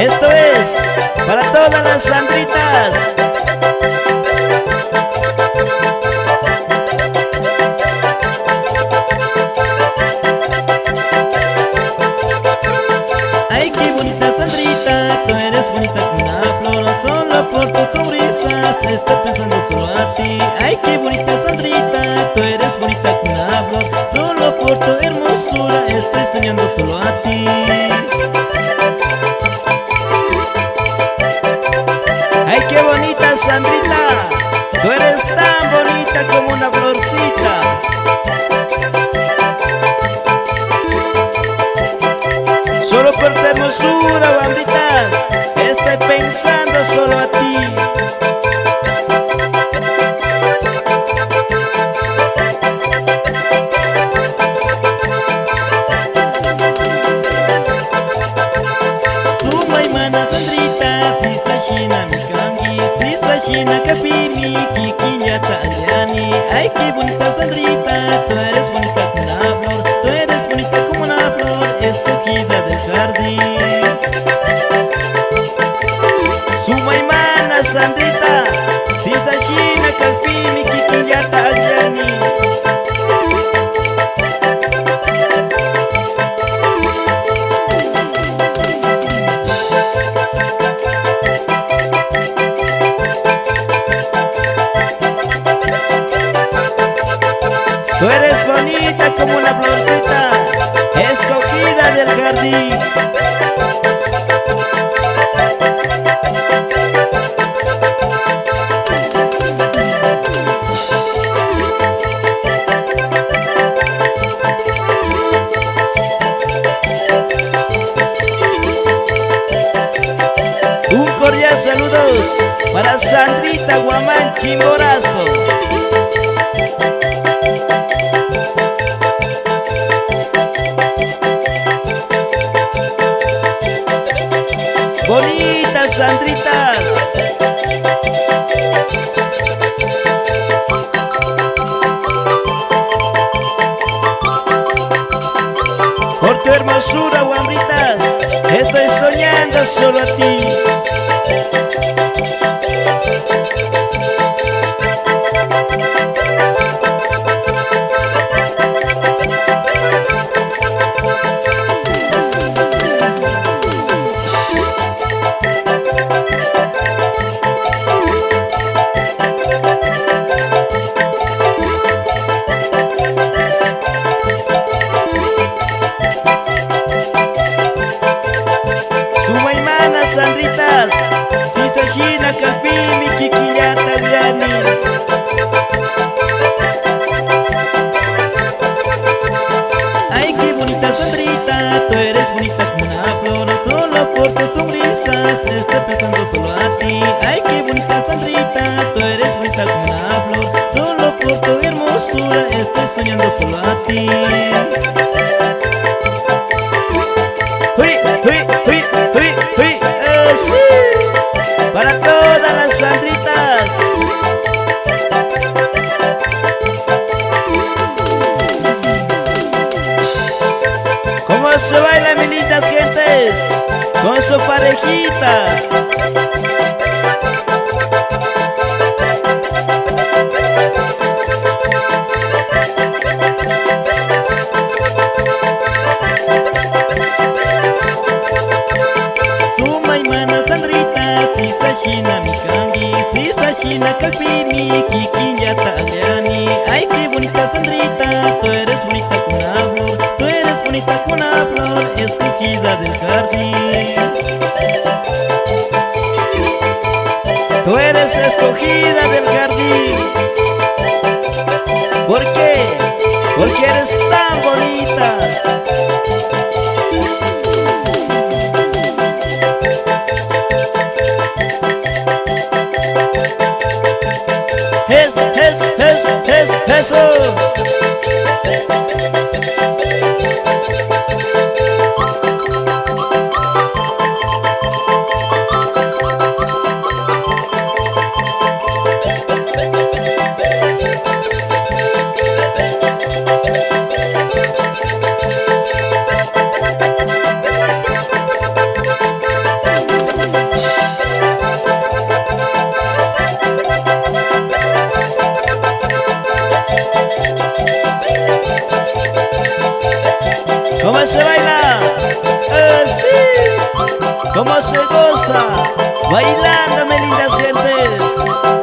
Esto es para todas las Sandritas. Ay, qué bonita Sandrita, estoy soñando solo a ti. Ay, qué bonita Sandrita, tú eres tan bonita como una Suma Sandrita Guamán Chimborazo. Bonitas Sandritas. Por tu hermosura, guambritas, estoy soñando solo a ti. Sandritas, si sashina kapimi kikiyata yani. Ay, qué bonita Sandrita, tú eres bonita como una flor, solo por tus sonrisas estoy pensando solo a ti. Ay, qué bonita Sandrita, tú eres bonita como una flor, solo por tu hermosura estoy soñando solo a ti. ¡Hui, hui, hui, hui, hui! Con sus parejitas. Suma y mana Sandrita, si sashina mi kangi, si sashina kalpimi, kikinyata aliani. Ay, qué bonita Sandrita, cómo se goza, bailando, lindas gentes.